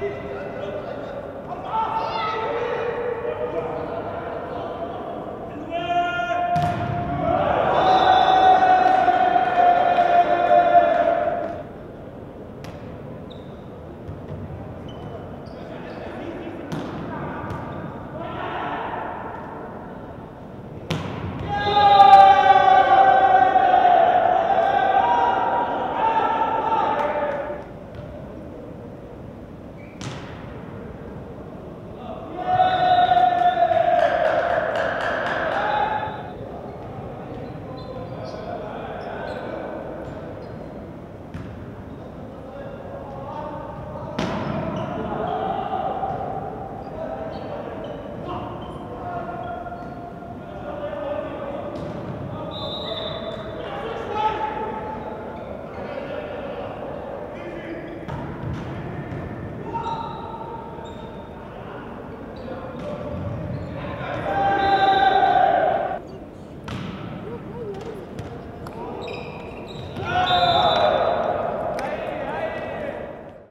Yeah.